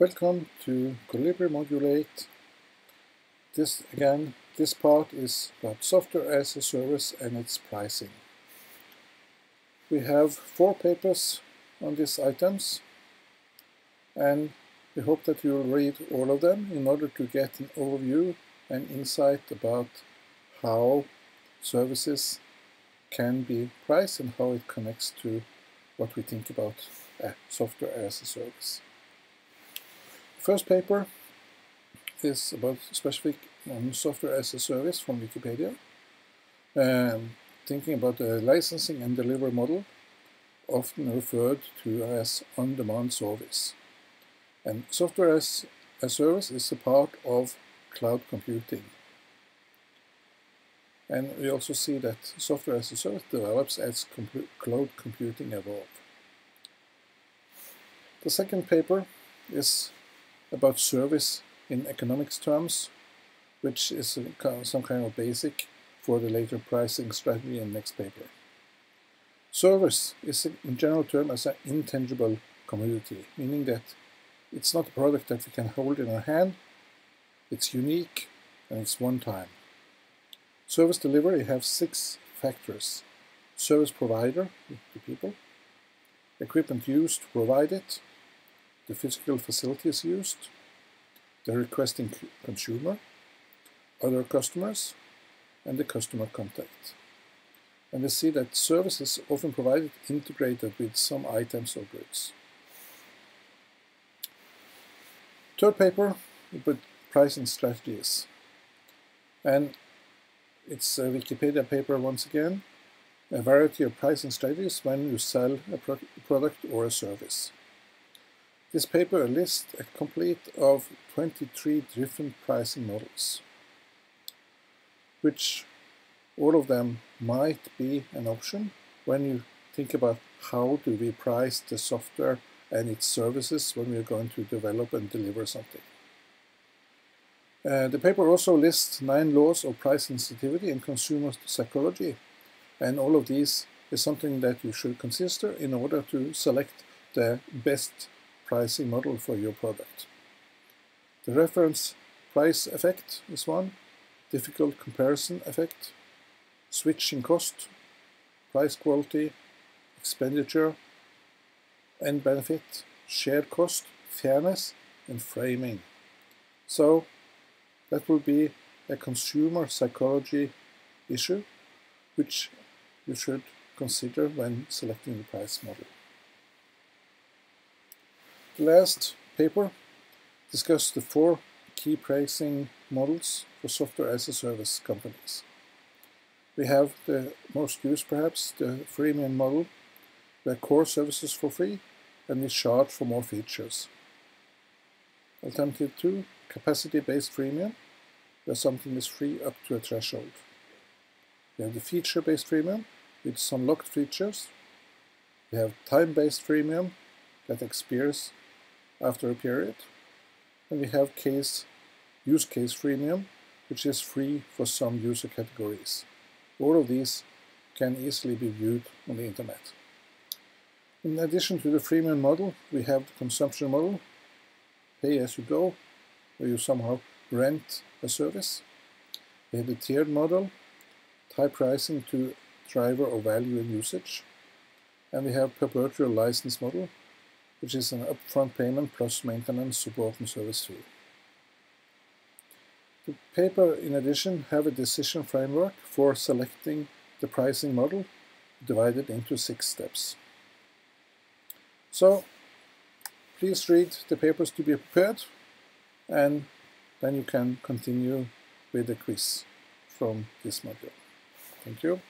Welcome to Colibri Module 8. This again, this part is about software as a service and its pricing. We have four papers on these items and we hope that you will read all of them in order to get an overview and insight about how services can be priced and how it connects to what we think about software as a service. First paper is about specific um, software as a service from Wikipedia, um, thinking about the licensing and delivery model, often referred to as on-demand service. And software as a service is a part of cloud computing. And we also see that software as a service develops as compu cloud computing evolve. The second paper is about service in economics terms, which is some kind of basic for the later pricing strategy in next paper. Service is in general term as an intangible commodity, meaning that it's not a product that we can hold in our hand, it's unique and it's one time. Service delivery has six factors. Service provider, the people, equipment used to provide it, the physical facilities used, the requesting consumer, other customers, and the customer contact. And we see that services often provided integrated with some items or goods. Third paper about pricing strategies. And it's a Wikipedia paper once again, a variety of pricing strategies when you sell a pro product or a service. This paper lists a complete of 23 different pricing models, which all of them might be an option when you think about how do we price the software and its services when we're going to develop and deliver something. Uh, the paper also lists nine laws of price sensitivity and consumer psychology, and all of these is something that you should consider in order to select the best pricing model for your product. The reference price effect is one, difficult comparison effect, switching cost, price quality, expenditure, and benefit, shared cost, fairness, and framing. So that will be a consumer psychology issue which you should consider when selecting the price model. Last paper discussed the four key pricing models for software as a service companies. We have the most used perhaps, the freemium model, where core services for free and we charge for more features. Alternative 2, capacity-based freemium, where something is free up to a threshold. We have the feature-based freemium with some locked features. We have time-based freemium that expires after a period. And we have case use case freemium, which is free for some user categories. All of these can easily be viewed on the internet. In addition to the freemium model, we have the consumption model, pay as you go, where you somehow rent a service. We have the tiered model, tie pricing to driver of value and usage. And we have perpetual license model, which is an upfront payment plus maintenance, support and service fee. The paper, in addition, have a decision framework for selecting the pricing model divided into six steps. So, please read the papers to be prepared and then you can continue with the quiz from this module. Thank you.